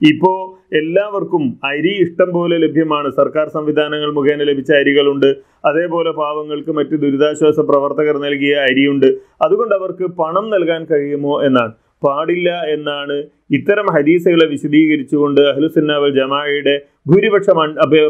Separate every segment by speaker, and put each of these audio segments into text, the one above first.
Speaker 1: ഇപ്പോ എല്ലാവർക്കും അരി ഇഷ്ടം പോലെ ലഭ്യമാണ്. സർക്കാർ സംവിധാനങ്ങൾ മുഖേന ലഭിച്ച അരികളുണ്ട്. അതേപോലെ പാവങ്ങൾക്ക് മറ്റ് ദുരിതാശ്വാസ പ്രവർത്തകർ നൽകിയ അരിയുണ്ട്. അതുകൊണ്ട് അവർക്ക് പണം നൽകാൻ കഴിയുമോ എന്നാണ്. പാടില്ല എന്നാണ് ഇത്തരം ഹദീസുകളെ വിശദീകരിച്ചുകൊണ്ട് അഹ്ലുസുന്നാവൽ ജമാഅയുടെ ഭൂരിപക്ഷം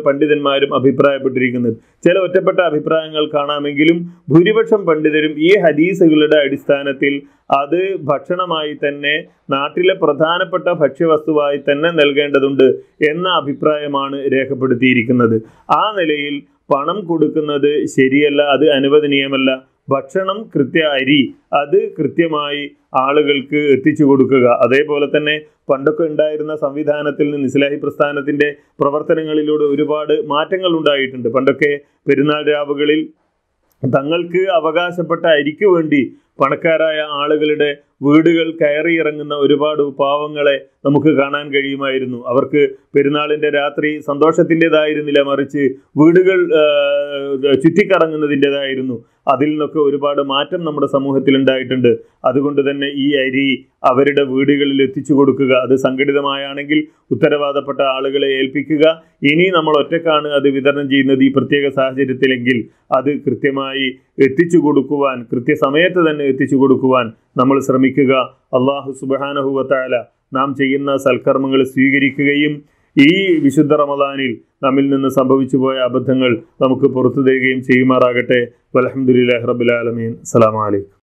Speaker 1: പണ്ഡിതന്മാരും അഭിപ്രായപ്പെട്ടിരിക്കുന്നത്. ചില ഒറ്റപ്പെട്ട അഭിപ്രായങ്ങൾ കാണാമെങ്കിലും ഭൂരിപക്ഷം പണ്ഡിതരും ഈ ഹദീസുകളുടെ അടിസ്ഥാനത്തിൽ അത് ഭക്ഷണമായി തന്നെ നാട്ടിലെ പ്രധാനപ്പെട്ട ഭക്ഷ്യവസ്തുവായി തന്നെ നൽകേണ്ടതുണ്ട് എന്ന അഭിപ്രായമാണ് രേഖപ്പെടുത്തിയിരിക്കുന്നത്. ആ നിലയിൽ പണം കൊടുക്കുന്നത് ശരിയല്ല അത് അനുവദനീയമല്ല. ഭക്ഷണം കൃത്യ അരി അത് കൃത്യമായി ആളുകൾക്ക് എത്തിച്ചു കൊടുക്കുക. അതേപോലെ തന്നെ പണ്ടൊക്കെ ഉണ്ടായിരുന്ന സംവിധാനത്തിൽ നിന്ന് ഇസ്ലാഹി പ്രസ്ഥാനത്തിന്റെ പ്രവർത്തനങ്ങളിലൂടെ ഒരുപാട് മാറ്റങ്ങൾ ഉണ്ടായിട്ടുണ്ട്. പണ്ടൊക്കെ പെരുന്നാൾ രാവുകളിൽ തങ്ങൾക്ക് അവകാശപ്പെട്ട അരിക്ക് വേണ്ടി പണക്കാരായ ആളുകളുടെ വീടുകൾ കയറി ഇറങ്ങുന്ന ഒരുപാട് പാവങ്ങളെ നമുക്ക് കാണാൻ കഴിയുമായിരുന്നു. അവർക്ക് പെരുന്നാളിന്റെ രാത്രി സന്തോഷത്തിന്റെതായിരുന്നില്ല. മറിച്ച് വീടുകൾ ചുറ്റിക്കറങ്ങുന്നതിന്റെതായിരുന്നു. അതിൽ നിന്നൊക്കെ ഒരുപാട് മാറ്റം നമ്മുടെ സമൂഹത്തിൽ ഉണ്ടായിട്ടുണ്ട് അതുകൊണ്ട് തന്നെ ഈ അരി അവരുടെ വീടുകളിൽ എത്തിച്ചു കൊടുക്കുക അത് സംഘടിതമായാണെങ്കിൽ ഉത്തരവാദപ്പെട്ട ആളുകളെ ഏൽപ്പിക്കുക. ഇനി നമ്മൾ ഒറ്റക്കാണ് അത് വിതരണം ചെയ്യുന്നത് ഈ പ്രത്യേക സാഹചര്യത്തിലെങ്കിൽ അത് കൃത്യമായി എത്തിച്ചു കൊടുക്കുവാൻ കൃത്യസമയത്ത് തന്നെ എത്തിച്ചു കൊടുക്കുവാൻ നമ്മൾ ശ്രമിക്കുക. അള്ളാഹു സുബാനഹുവത്താല നാം ചെയ്യുന്ന സൽക്കർമ്മങ്ങൾ സ്വീകരിക്കുകയും ഈ വിശുദ്ധ റമദാനിൽ നമ്മിൽ നിന്ന് സംഭവിച്ചു പോയ അബദ്ധങ്ങൾ നമുക്ക് പുറത്തു തരികയും ചെയ്യുമാറാകട്ടെ. വലഹമുല്ലാ റബുലാലമീൻ അസ്സലാമലൈക്കും